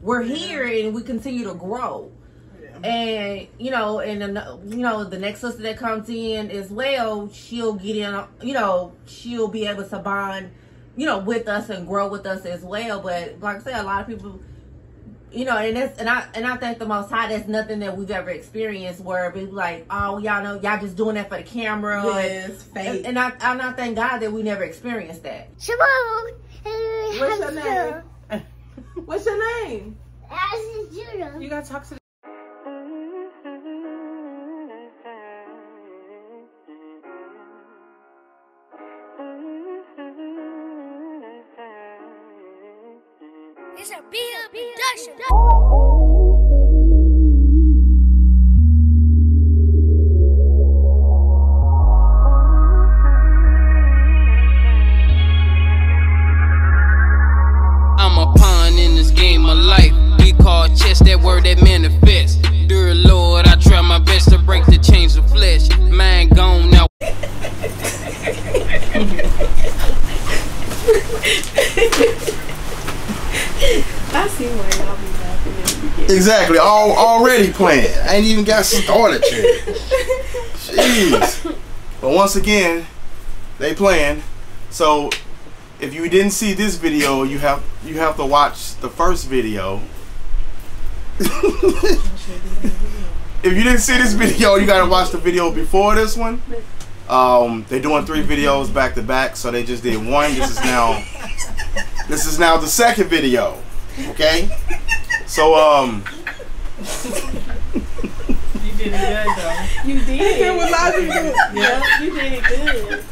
we're here and we continue to grow. And you know, and you know, the next sister that comes in as well, she'll get in. You know, she'll be able to bond, you know, with us and grow with us as well. But like I said, a lot of people, you know, and that's and I and I think the Most High, that's nothing that we've ever experienced where we like, oh, y'all know, y'all just doing that for the camera. Yes, fake. And, and I and I thank God that we never experienced that. Shalom. What's your name? What's your name? As a Judah. You gotta talk to the It's a big production. Exactly. All already planned. I ain't even got started yet. Jeez. But once again, they playing. So if you didn't see this video, you have you have to watch the first video. if you didn't see this video, you gotta watch the video before this one. Um, they're doing three videos back to back, so they just did one. This is now this is now the second video. Okay? So um You did it good though. You did. It was logical. Yeah, you did it good.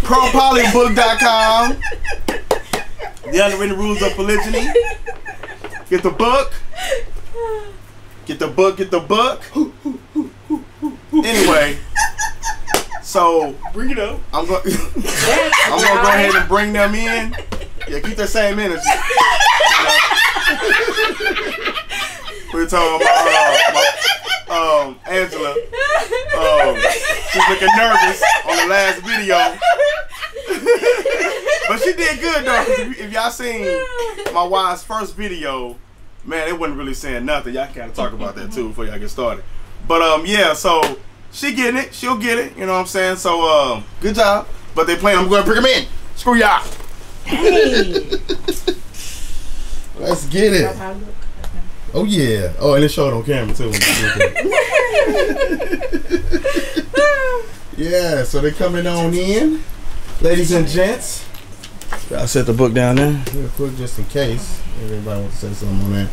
ProPolyBook.com. The Unwritten Rules of Polygyny. Get the book. Get the book, get the book. Anyway, so Bring it up. I'm going I'm gonna go ahead and bring them in. Yeah, keep that same energy. We're talking about uh, my, um, Angela. Um, she's looking nervous on the last video. but she did good though. If, if y'all seen my wife's first video, man, it wasn't really saying nothing. Y'all kind of talk about that too before y'all get started. But um, yeah, so she getting it. She'll get it. You know what I'm saying? So um, good job. But they playing. I'm going to bring them in. Screw y'all. Hey. Let's get it. Oh yeah. Oh, and it showed on camera too. when you did that. yeah. So they're coming on in, ladies and gents. I set the book down there real quick just in case everybody wants to say something on that.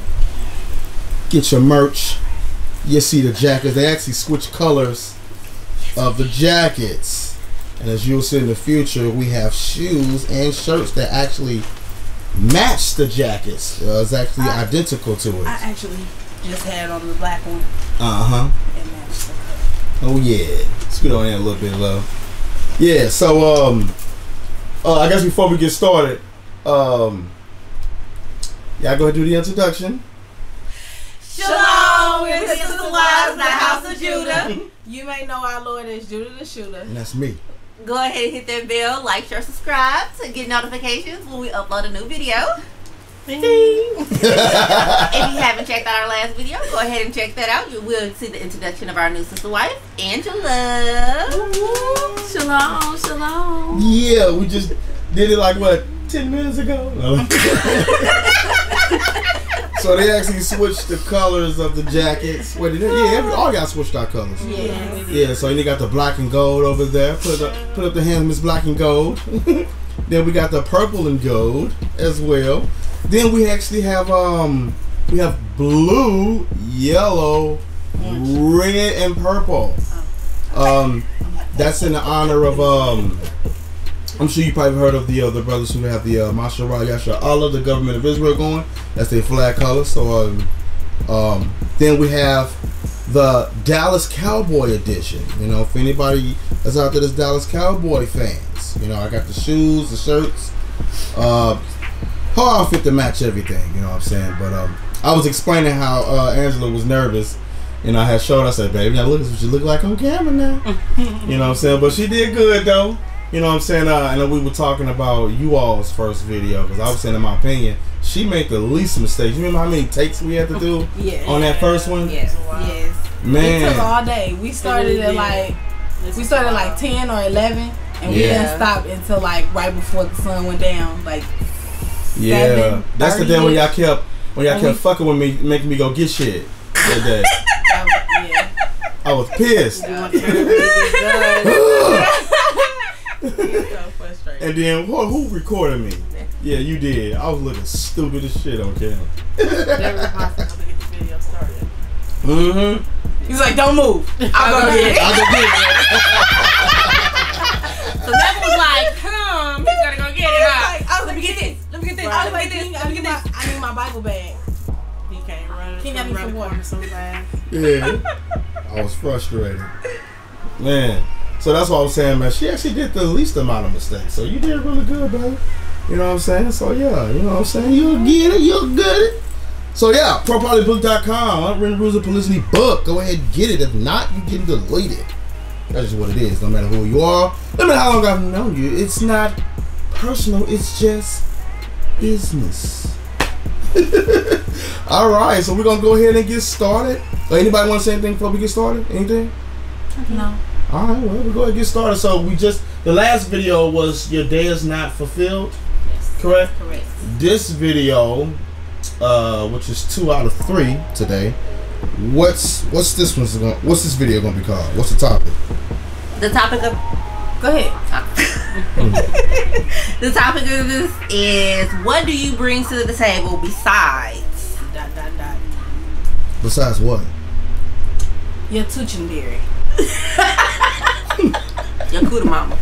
Get your merch. You see the jackets. They actually switch colors of the jackets. And as you'll see in the future, we have shoes and shirts that actually match the jackets. Uh, it's actually I- identical to it. I actually just had on the black one Uh huh. and matched the Oh yeah. Scoot on in a little bit, low. Yeah. So um, uh, I guess before we get started, um, y'all go ahead and do the introduction. Shalom, we're the Sister Wives, the House of Judah. You may know our Lord as Judah the Shooter. And that's me. Go ahead and hit that bell, like, share, subscribe to get notifications when we upload a new video. if you haven't checked out our last video, go ahead and check that out. You will see the introduction of our new sister wife, Angela. Shalom, shalom. Yeah, we just did it like what ten minutes ago. No. so they actually switched the colors of the jackets. Wait, did they, yeah, every, all y'all switched our colors. Yeah. Yeah, so you got the black and gold over there. Put up, put up the hands, Miss Black and Gold. then we got the purple and gold as well. Then we actually have um we have blue, yellow, red, and purple. Um, that's in the honor of um. I'm sure you probably heard of the uh, the brothers who have the uh, Masharah Yasha Allah, the government of Israel going. That's their flag color. So um, um, then we have the Dallas Cowboy edition. You know, if anybody is out there that's Dallas Cowboy fans, you know, I got the shoes, the shirts, uh, hard outfit to match everything. You know what I'm saying? But um, I was explaining how uh, Angela was nervous. And I had showed. I said, "Baby, now look at what you look like on camera now." you know what I'm saying? But she did good though. You know what I'm saying? Uh, and then we were talking about you all's first video because I was saying, in my opinion, she made the least mistakes. You remember how many takes we had to do Yeah. on that first one? Yes. Yes. Man, It took all day. We started at did. like we started like ten or eleven, and we didn't stop until like right before the sun went down. Like Yeah. seven, That's the day when y'all kept when y'all kept we- fucking with me, making me go get shit that day. that was- yeah. I was pissed. so. And then who, who recorded me? Yeah, you did. I was looking stupid as shit on camera. Very impossible to get the video started. Mm-hmm. He's like, "Don't move. I'll go get it." I could get it. So that was like, come, he's gonna go get it. Huh? Like, I was Let me get this. Let me get this. I was Let me get this. Let me get this. I need my Bible bag. He came running King, I from need around some water. corner so fast. Yeah. I was frustrated. Man. So that's what I was saying, man. She actually did the least amount of mistakes. So you did really good, baby. You know what I'm saying? So yeah, you know what I'm saying? You'll get it, you'll get it. So yeah, ProPolyBook.com, Unwritten Rules of Polygyny book. Go ahead and get it. If not, you can delete it. That's just what it is. No matter who you are, no matter how long I've known you, it's not personal. It's just business. All right, so we're gonna go ahead and get started. Uh, Anybody want to say anything before we get started? Anything? No. All right, well, we go ahead and get started. So we just the last video was your day is not fulfilled, Yes. correct? Correct. This video, uh, which is two out of three today. What's what's this one's going? What's this video going to be called? What's the topic? The topic of Go ahead. the topic of this is what do you bring to the table besides Dot dot dot. Besides what? Your Tuchenberry. your cooter mama?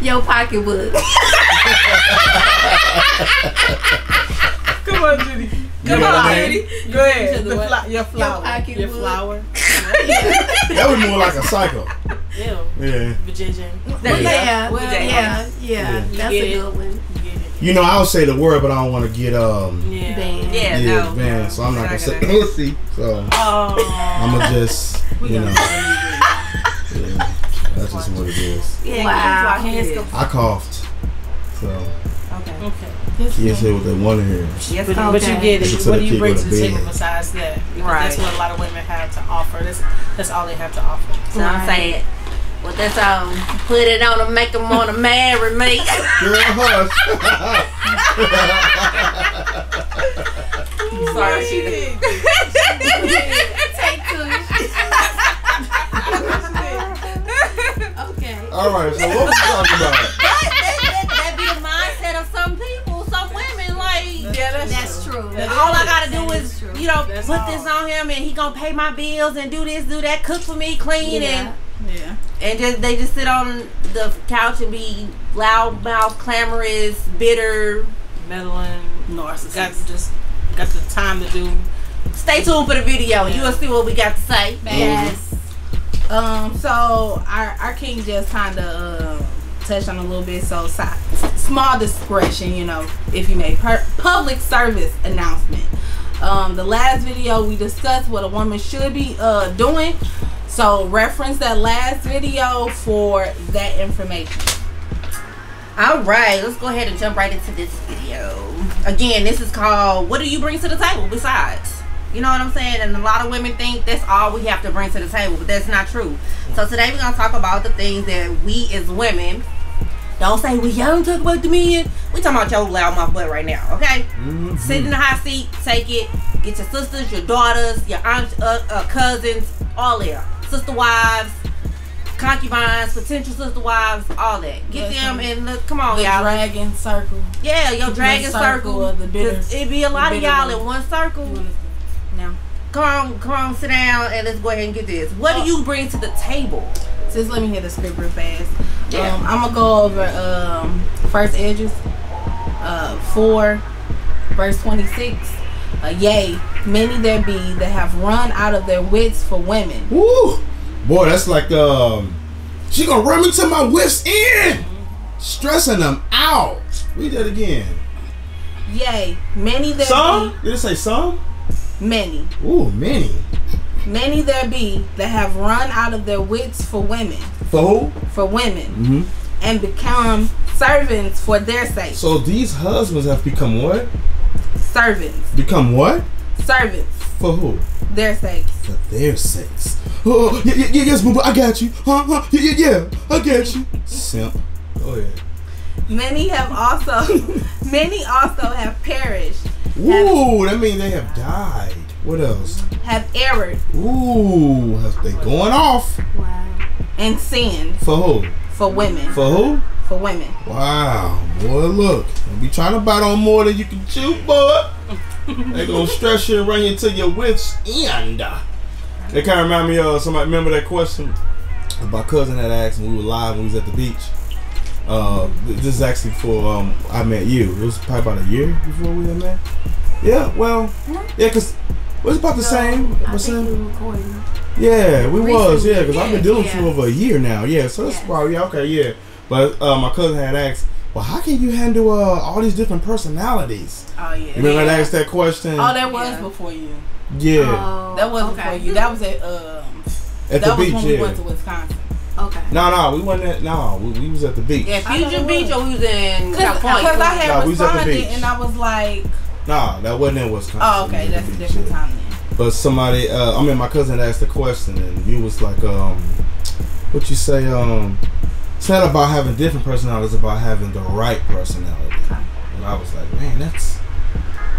Your pocketbook. Come on, Judy. Come on, Judy. Go ahead. The The what? your flower. pocketbook. Your flower. That was more like a cycle. Ew. Yeah. But JJ. There. Yeah. Well, Yeah. yeah. Yeah. That's a good one. You get it. You know, I'll say the word, but I don't want to get um. Yeah. Band. Yeah, Yeah, no. man. So I'm not We're gonna say gonna- pussy. So Oh. I'm gonna just, you know, yeah, that's just what it is. Yeah, Wow. you Hands can go- fly I coughed. So Okay. Okay. kids hear what they want to hear. Yes, But, but you get it. What do you bring to to the table besides that? Because Right. that's what a lot of women have to offer. That's that's all they have to offer. So I'm saying, well, that's um, put it on to make them want to marry me. Girl, hush. Sorry, she. Take two. okay. All right. So what we talking about? But that, that, that be the mindset of some people, some women. Like, Yeah, that's, that's true. true. all I gotta do That is, is you know, That's put all. this on him, and he gonna pay my bills and do this, do that, cook for me, clean, Yeah. Yeah. and and just they just sit on the couch and be loud mouth, clamorous, bitter. Meddling. Narcissist. Got just got the time to do. Stay tuned for the video. You will see what we got to say. Yes. Um. So our our king just kind of uh, touched on a little bit. So si- small discretion, you know, if you make per- public service announcement. Um, the last video we discussed what a woman should be uh doing. So reference that last video for that information. All right, let's go ahead and jump right into this video. Again, this is called "What do you bring to the table besides?" You know what I'm saying? And a lot of women think that's all we have to bring to the table, but that's not true. So today we're gonna talk about the things that we as women don't say. We y'all don't talk about the men. We talking about your loudmouth butt right now, okay? Mhm. Sit in the hot seat, take it. Get your sisters, your daughters, your aunts, uh, uh, cousins, all there. Sister wives, concubines, potential sister wives, all that. Get Listen. them and look. Come on, y'all. dragon circle. Yeah, your dragon circle circle. of the bitter- It'd be a lot of y'all in one circle. Now, Come on, come on, sit down and let's go ahead and get this. What Oh. do you bring to the table? just let me hit the script real fast. Yeah. Um, I'm gonna go over um, first Esdras, uh, four, verse 26. Uh, yea, many there be that have run out of their wits for women. Woo! Boy, that's like um. She gonna run me to my wits end, stressing them out. Read that again. Yea, many there Some? Did it say some? many, Ooh, many. many there be that have run out of their wits for women, For who? for women. Mm-hmm. and become servants for their sake. So these husbands have become what? Servants, Become what? servants, For who? their sake. For their sakes. Oh, oh, yeah, yeah, yeah, yes, boo, boo, I got you. Huh, huh, yeah, yeah, yeah, I got you. Simp. Go ahead. Many have also, many also have perished, Ooh, that means they have died. What else? have erred, Ooh, have they going off. Wow. and sinned For who? for women. For who? For women. Wow, boy, look. Don't be trying to bite on more than you can chew, boy. they gonna stress you and run you to your wits end. They kind of remind me of somebody. Remember that question my cousin had asked when we were live when we was at the beach. Uh, this is actually for um, I met you. It was probably about a year before we met. Yeah, well, yeah, cause was it about the same? I About think same? we recording. Yeah, we was. Yeah, because I've been yeah, dealing with you over a year now. Yeah, so that's Yes. probably yeah, okay. Yeah, but uh, my cousin had asked, "Well, how can you handle uh, all these different personalities?" Oh yeah. You remember I asked that question? Oh, that was Yeah. before you. yeah, Oh, That was okay. before you. That was at um. at that the was beach. when Yeah. we went to Wisconsin. Okay. no, no, we wasn't. At, no, we, we was at the beach. Yeah, I Fusion Beach, was. or we was in Cause, California. 'cause I had Nah, we was at the responded beach. and I was like, No, that wasn't in Wisconsin. oh okay, that's a different time then. But somebody, uh, I mean, my cousin asked the question, and you was like, um, what you say? Um, it's not about having different personalities; it's about having the right personality. And I was like, man, that's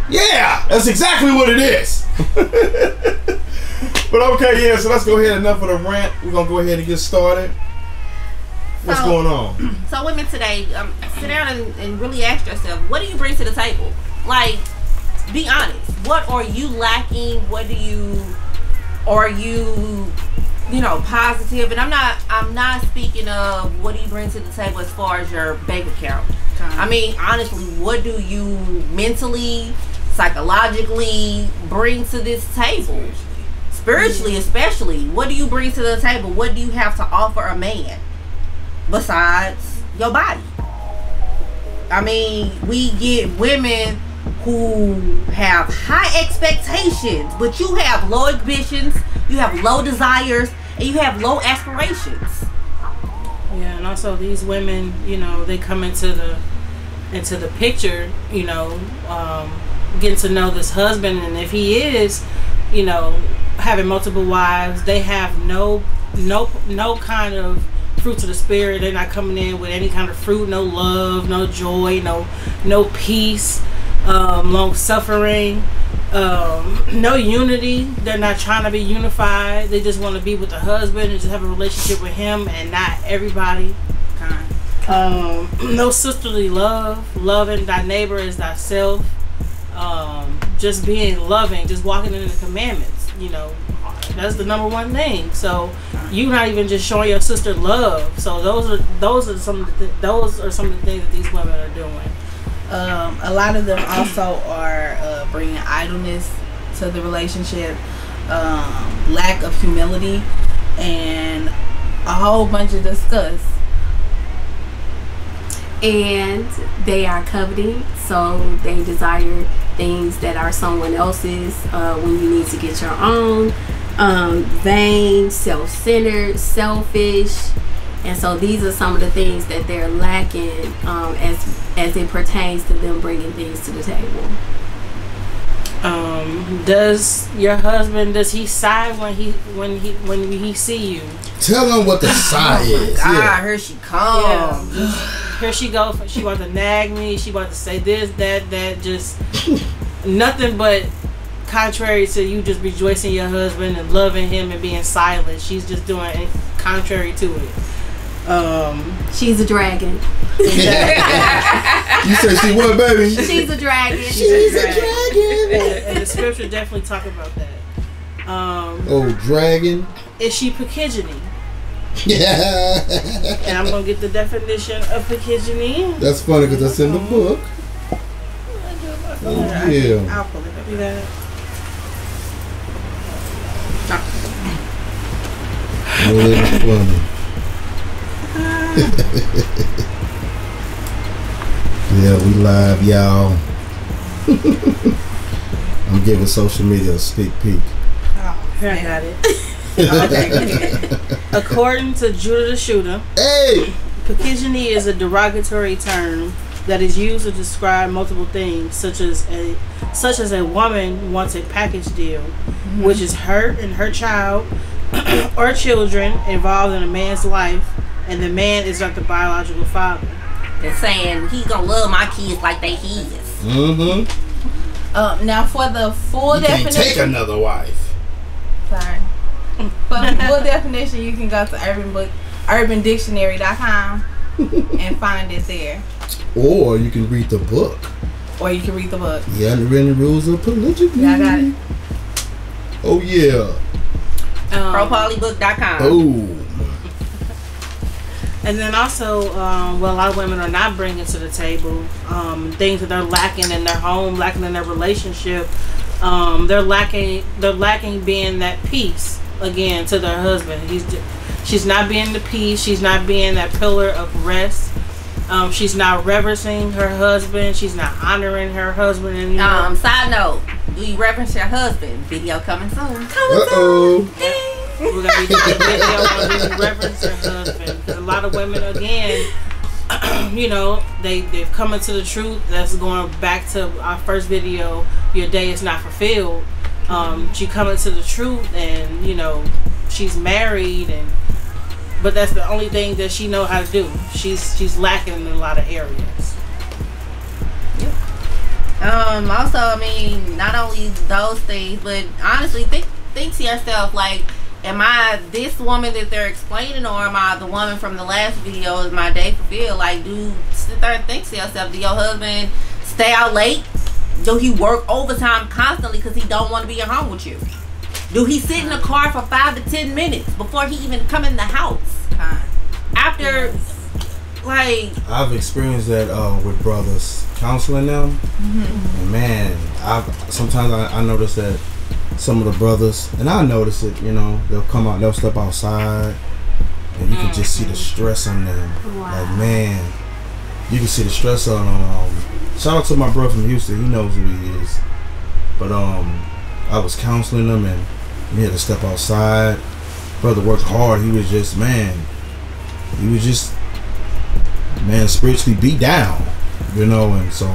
yeah, that's exactly what it is. but okay, yeah. So let's go ahead. Enough of the rant. We're gonna go ahead and get started. What's So- going on? So women today, um, sit down and, and really ask yourself, what do you bring to the table? Like, be honest. What are you lacking? What do you are you you know positive? And I'm not I'm not speaking of what do you bring to the table as far as your bank account. I mean, honestly, what do you mentally, psychologically bring to this table? Spiritually, especially, what do you bring to the table? What do you have to offer a man besides your body? I mean, we get women who have high expectations, but you have low ambitions, you have low desires, and you have low aspirations. Yeah, and also these women, you know, they come into the into the picture, you know, um, getting to know this husband, and if he is, you know, having multiple wives, they have no no no kind of fruits of the spirit. They're not coming in with any kind of fruit, no love, no joy, no no peace, um, long suffering. Um, no unity. They're not trying to be unified. They just want to be with the husband and just have a relationship with him and not everybody. Kind. Um, no sisterly love, loving thy neighbor as thyself. Um, just being loving, just walking in the commandments. You know, that's the number one thing. So you're not even just showing your sister love. So those are those are some of the, th- those are some of the things that these women are doing. Um, a lot of them also are uh, bringing idleness to the relationship, um, lack of humility, and a whole bunch of disgust. and they are coveting, so they desire things that are someone else's uh, when you need to get your own. Um, vain, self-centered, selfish, and so these are some of the things that they're lacking um, as as it pertains to them bringing things to the table. Um, does your husband does he sigh when he when he when he see you? Tell him what the sigh is. God, Yeah. here she comes. Here she go. She about to nag me. She about to say this, that, that. Just nothing but contrary to you just rejoicing your husband and loving him and being silent. She's just doing contrary to it. Um, She's a dragon. You said she what, baby? She's a dragon. She's a dragon. and, and the scripture definitely talk about that. Um, Oh, dragon. is she polygyny? Yeah. And I'm gonna get the definition of polygyny. That's funny because that's in the book. Oh, yeah. I'll pull it up. See that? Really funny. yeah, we live, y'all. I'm giving social media a sneak peek. Oh, Here I got it. According to Judah the Shooter, Hey! Pekingese is a derogatory term that is used to describe multiple things, such as a such as a woman wants a package deal, mm-hmm. which is her and her child or children involved in a man's life, and the man is not the biological father. They're saying he gonna love my kids like they his. Mm-hmm. Um, now for the full You can't definition. take another wife. Sorry. For the full definition, you can go to urban book, urbandictionary.com and find it there. Or you can read the book. Or you can read the book. Yeah, the unwritten rules of polygyny. Yeah, I got it. Oh yeah. Um, ProPolybook.com. Oh. And then also, um, what a lot of women are not bringing to the table, um, things that they're lacking in their home, lacking in their relationship. Um, they're lacking. They're lacking being that peace again to their husband. He's, she's not being the peace. She's not being that pillar of rest. Um, she's not reverencing her husband. She's not honoring her husband anymore. Um, side note, do you reference your husband? Video coming soon. Uh oh. We're gonna be doing a video on reference her husband because a lot of women, again, you know, they they've come into the truth. That's going back to our first video. Your day is not fulfilled. Um, she come into the truth, and you know, she's married, and but that's the only thing that she know how to do. She's she's lacking in a lot of areas. Um, also, I mean, not only those things, but honestly, think think to yourself, like, am I this woman that they're explaining, or am I the woman from the last video? Is my day fulfilled? Like, do sit there and think to yourself, do your husband stay out late? Do he work overtime constantly because he don't want to be at home with you? Do he sit in the car for five to ten minutes before he even come in the house? Kind. After, like, I've experienced that uh, with brothers counseling them. And man, I sometimes I, I notice that some of the brothers, and I notice it. You know, they'll come out, they'll step outside, and you can just see the stress on them. Like man, you can see the stress on them. Um, shout out to my brother from Houston. He knows who he is. But um, I was counseling them, and he had to step outside. Brother worked hard. He was just man. He was just man spiritually beat down, you know, and so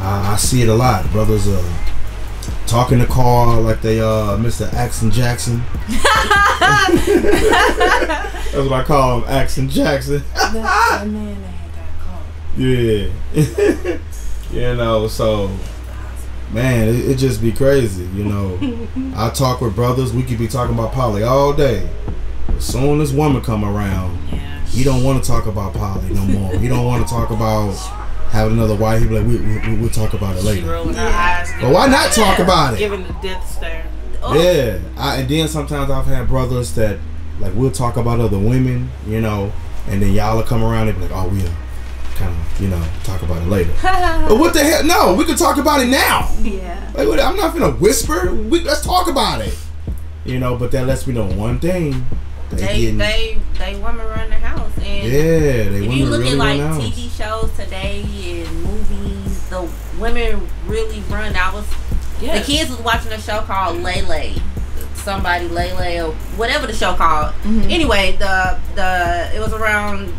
I, I see it a lot. Brothers uh talk to Carl like they uh Mr. Axon Jackson. That's what I call him, Axon Jackson. That man that had got caught. Yeah. you know, so man, it, it just be crazy, you know. I talk with brothers, we could be talking about poly all day. As soon as woman come around, Yeah. he don't want to talk about poly no more. He don't want to talk about having another wife. He be like, we, we, we'll talk about it later. rolling her eyes. But why not talk about it? Giving the death stare. oh, Yeah, I, and then sometimes I've had brothers that like we'll talk about other women, you know, and then y'all will come around and be like, oh, we'll kind of, you know, talk about it later. but what the hell? No, we can talk about it now. Yeah. Like, what- I'm not gonna whisper. We, let's talk about it. You know, but that lets me know one thing. They, they getting, they they women run the house, and yeah, they if you look really at like out. TV shows today and movies, the women really run. I was Yeah. the kids was watching a show called Lele, somebody Lele or whatever the show called. Mm-hmm. Anyway, the the it was around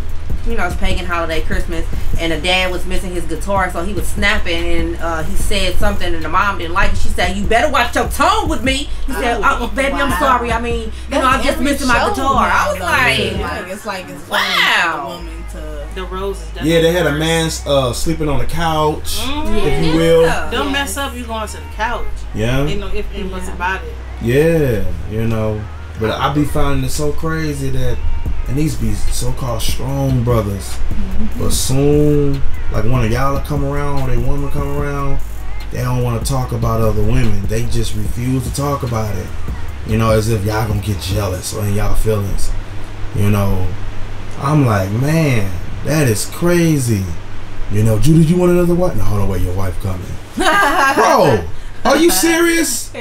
you know it's pagan holiday Christmas, and the dad was missing his guitar, so he was snapping, and uh, he said something, and the mom didn't like it. She said, "You better watch your tone with me." He said, Oh, oh, "Baby, I'm sorry. I mean, you know, I'm just Every missing my show guitar." I was now, like, though, like, it's like it's Wow. wow. woman to The roses. Yeah, they had a man uh, sleeping on the couch, Mhm. if you will. Yeah. Don't Yes. mess up. You going to the couch. Yeah. You know, if and buts about it. Yeah, you know. But I be finding it so crazy that and these be so called strong brothers. Mm-hmm. But soon like one of y'all come around or they woman come around, they don't want to talk about other women. They just refuse to talk about it. You know, as if y'all gonna get jealous or in y'all feelings. You know. I'm like, man, that is crazy. You know, Judy, you want another wife? No, hold on, wait, your wife coming. Bro, are you serious?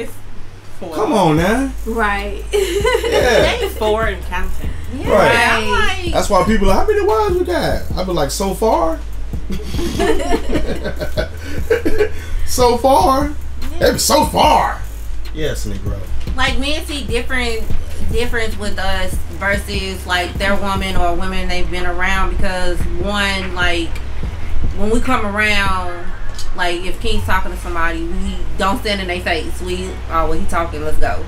It's for Come on now. Right. Yeah. They four and counting. Yeah, Right. I'm like, That's why people are like, how many wives we got? I be like, so far. so far. Hey, so far. Yes, Negro. like men see different difference with us versus like their woman or women they've been around because one like when we come around like if King's talking to somebody we don't stand in their face we oh well he talking let's go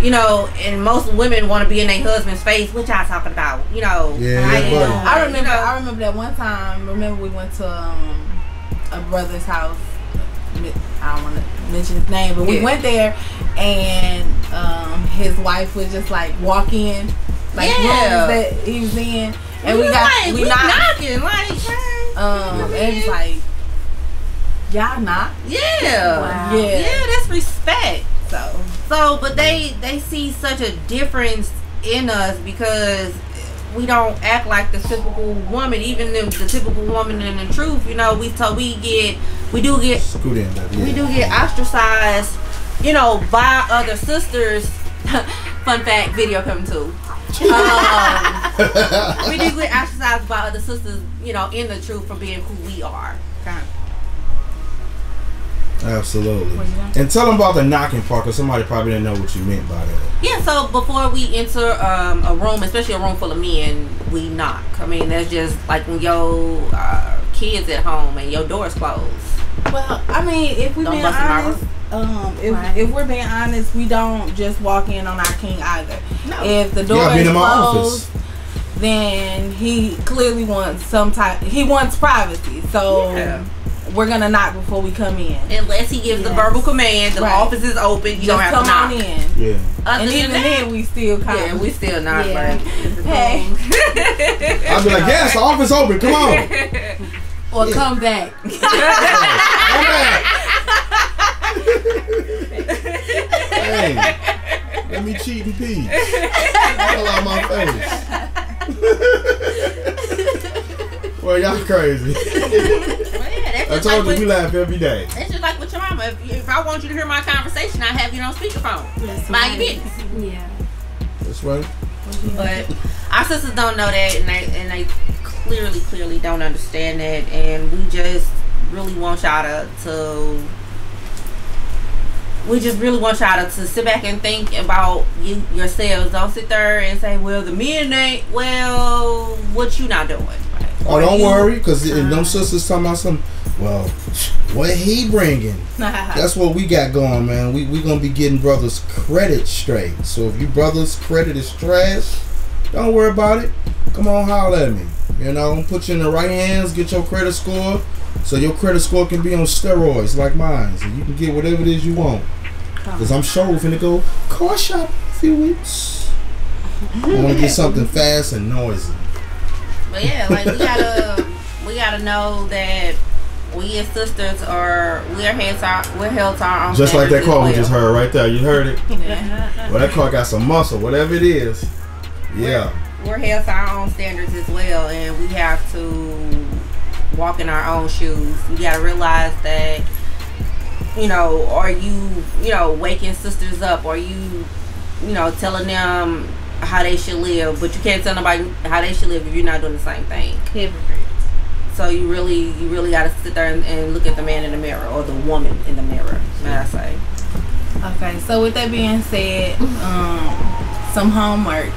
you know and most women want to be in their husband's face what y'all talking about you know Yeah, how you buddy. I remember. You know, I remember that one time. Remember we went to um, a brother's house. I don't want to mention his name, but we Yeah. went there, and um, his wife would just like walk in, like Yeah. rooms that he was in, and we, was got like, we we knocked. knocking like. Um, and it was like, y'all knock. yeah Wow. Yeah. yeah that's respect So So, but they they see such a difference in us because we don't act like the typical woman, even the, the typical woman in the truth. You know, we so we get we do get Scoot in, baby. we do get ostracized. You know, by other sisters. Fun fact, video coming too. Um, we do get ostracized by other sisters. You know, in the truth for being who we are. Absolutely. And tell them about the knocking part, because somebody probably didn't know what you meant by that. Yeah, so before we enter um, a room, especially a room full of men, we knock. I mean, that's just like when your uh, kids at home and your door's closed. Well, I mean, if we Don't being bust in my honest, um, if Right. if we're being honest, we don't just walk in on our king either. No. If the door gotta is in my closed, then he clearly wants some type. He wants privacy, so Yeah. We're gonna knock before we come in. Unless he gives the verbal command, the Right. office is open, you Just don't have come to knock. on in, Yeah. Other and even then we still come. yeah, we still not Yeah. like. Hey. I'd be like, yes, the office open. Come on. Or come back. Come back. hey, let me cheat and pee. Hell out my face. well, y'all crazy. Well, yeah, that's I told like you we laugh every day. It's just like with your mama. If, if I want you to hear my conversation, I have you on speakerphone. Mind your business. Yeah. That's right. But our sisters don't know that, and they and they clearly, clearly don't understand that, and we just really want y'all to, to we just really want y'all to, to sit back and think about you yourselves. Don't sit there and say, "Well, the men ain't." Well, what you not doing? Oh, don't you- worry, because them sisters talking about some. Well, what he bringing? That's what we got going, man. We we gonna be getting brothers credit straight. So if your brothers credit is trash, don't worry about it. Come on, holler at me. You know, put you in the right hands, get your credit score, so your credit score can be on steroids like mine, so you can get whatever it is you want. Cause I'm sure we're finna go car shop a few weeks. I want to get something fast and noisy. But yeah, like we gotta we gotta know that we as sisters are we're held to our, we're held to our own. Just like that standards car we just heard right there. You heard it. Yeah. Well, that car got some muscle, whatever it is. Yeah. we're held to our own standards as well, and we have to walk in our own shoes. You gotta realize that, you know, are you, you know, waking sisters up? Are you, you know, telling them how they should live? But you can't tell nobody how they should live if you're not doing the same thing. So you really, you really gotta sit there and, and look at the man in the mirror or the woman in the mirror. I say? Okay, so with that being said, um, some homework.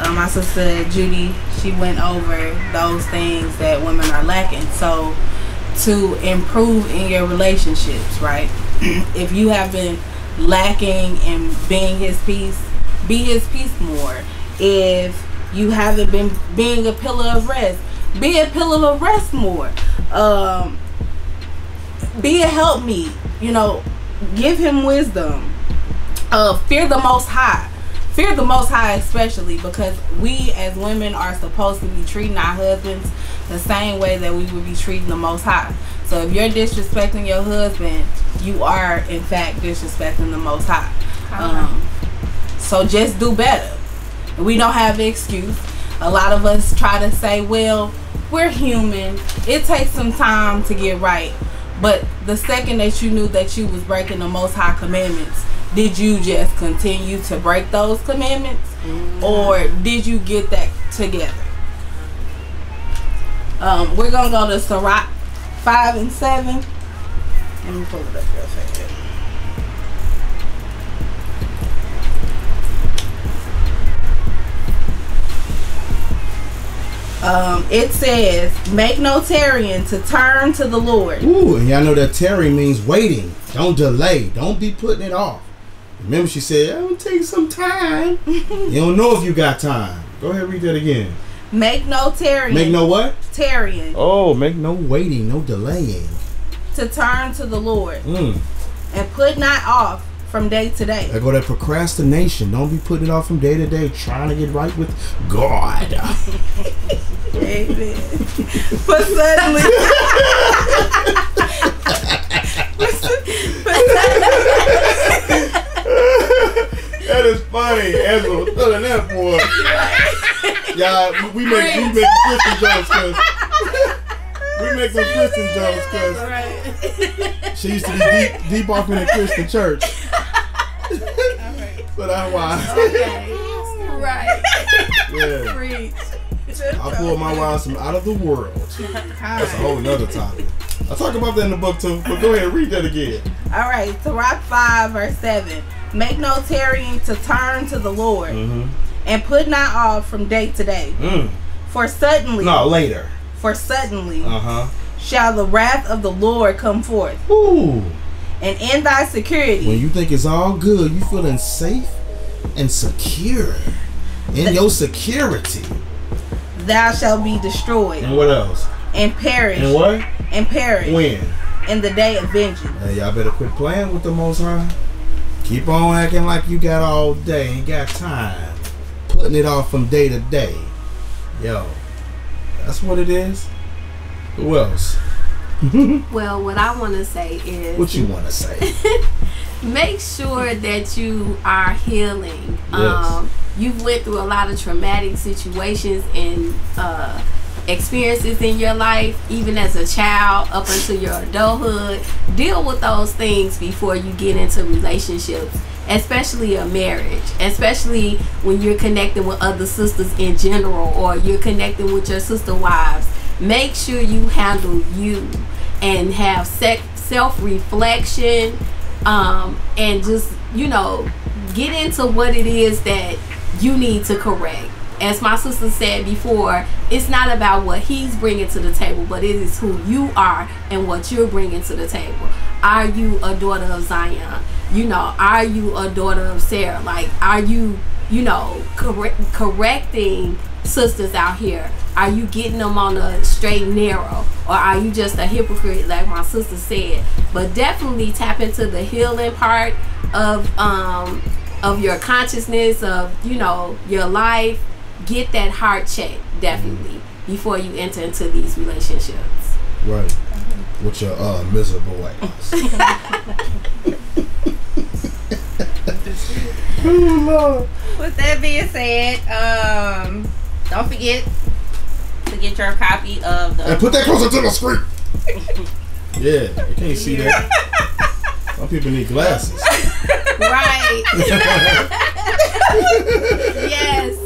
Uh, my sister Judy, she went over those things that women are lacking. So to improve in your relationships, right? if you have been lacking in being his peace, be his peace more. If you haven't been being a pillar of rest, be a pillar of rest more. Um, be a help me. You know, give him wisdom. Uh, fear the Most High. Fear the Most High, especially because we as women are supposed to be treating our husbands the same way that we would be treating the Most High. So if you're disrespecting your husband, you are in fact disrespecting the Most High. Um, so just do better. We don't have an excuse. A lot of us try to say, well, we're human. It takes some time to get right. But the second that you knew that you was breaking the most high commandments, did you just continue to break those commandments? Or did you get that together? Um, we're gonna go to Sirach five and seven. Let me pull it up real fast. Um, it says, "Make no tarrying to turn to the Lord." Ooh, and y'all know that tarry means waiting. Don't delay. Don't be putting it off. Remember, she said, "I'm gonna take some time." you don't know if you got time. Go ahead, and read that again. Make no tarrying. Make no what? tarrying Oh, make no waiting, no delaying. to turn to the Lord, Mm. and put not off from day to day. There go that procrastination. Don't be putting it off from day to day, trying to get right with God. Amen. But suddenly, that is funny. Ezra was feeling that boy. Y'all, we make we make Christian jokes because we make some Christian jokes because she used to be deep deep off in the Christian church. so that's why. Right. Yeah. preach. I pulled my wives from out of the world. That's a whole nother topic. I talk about that in the book too, but go ahead and read that again. All right, Sirach 5, verse 7. Make no tarrying to turn to the Lord, Mm-hmm. and put not off from day to day. Mm. For suddenly, No, later. For suddenly Uh huh. shall the wrath of the Lord come forth, Ooh. and in thy security When you think it's all good, you feeling safe and secure. In your security. thou shalt be destroyed, And what else? and perish, And what? and perish When? in the day of vengeance. Hey, y'all better quit playing with the Most High. Keep on acting like you got all day, ain't got time. Putting it off from day to day. Yo, that's what it is. Who else? Well, what I want to say is What you want to say? make sure that you are healing. Yes. Um, you've went through a lot of traumatic situations and uh, experiences in your life, even as a child up until your adulthood. Deal with those things before you get into relationships, especially a marriage, especially when you're connecting with other sisters in general or you're connecting with your sister wives. Make sure you handle you and have sec- self-reflection um, and just you know get into what it is that you need to correct as my sister said before it's not about what he's bringing to the table but it is who you are and what you're bringing to the table. Are you a daughter of zion? You know are you a daughter of sarah? Like are you you know correct, correcting sisters out here? Are you getting them on the straight narrow? Or are you just a hypocrite like my sister said? But definitely tap into the healing part of um of your consciousness of you know your life get that heart check definitely before you enter into these relationships right. With your uh, miserable ass. With that being said, um, don't forget to get your copy of Hey, the. put that closer to the screen. yeah, you can't see that. Some people need glasses. right yes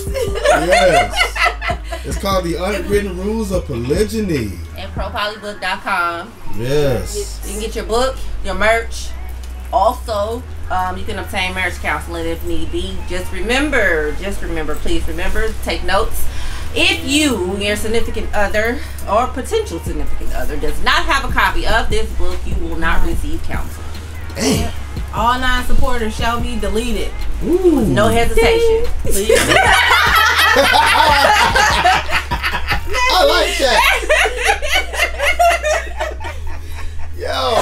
yes. It's called the Unwritten Rules of Polygyny. at propolybook.com. Yes. You can get your book, your merch. Also, um, you can obtain marriage counseling if need be. Just remember, just remember, please remember, take notes. If you, your significant other or potential significant other, does not have a copy of this book, you will not receive counsel. Damn. All non-supporters shall be deleted. Ooh. No hesitation. Please. I like that. Yo.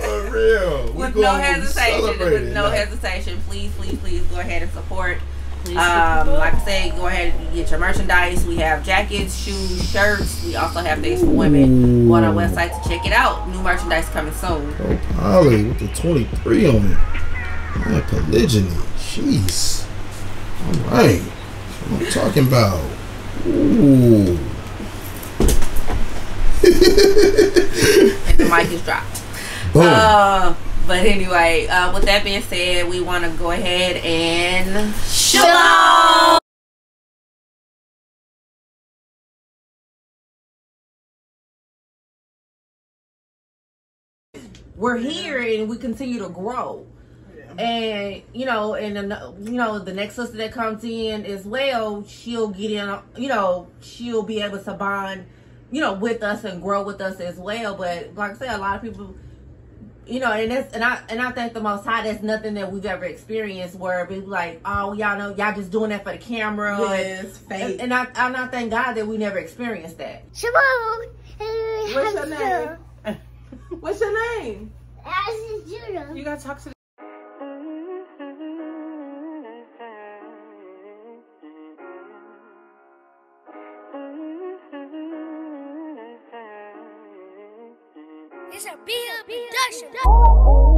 For real. With no hesitation. With no Like, hesitation. Please, please, please go ahead and support. Please Um, like I say, go ahead and get your merchandise. We have jackets, shoes, shirts. We also have things for women. Go on our website to check it out. New merchandise coming soon. Oh, Polly with the 23 on it. My polygyny. Jeez. All right. What I'm talking about. Ooh. And the mic is dropped. Boom. Uh, but anyway, uh, with that being said, we want to go ahead and shalom. We're here and we continue to grow. And you know, and ano- you know, the next sister that comes in as well, she'll get in. You know, she'll be able to bond, you know, with us and grow with us as well. But like I said, a lot of people, you know, and that's and I and I think the Most High, that's nothing that we've ever experienced where we like, oh, y'all know, y'all just doing that for the camera. and- Yes, fake. and, and I, and I thank God that we never experienced that. Shimon. What's your name? What's your name? Judah. You gotta talk to. Production.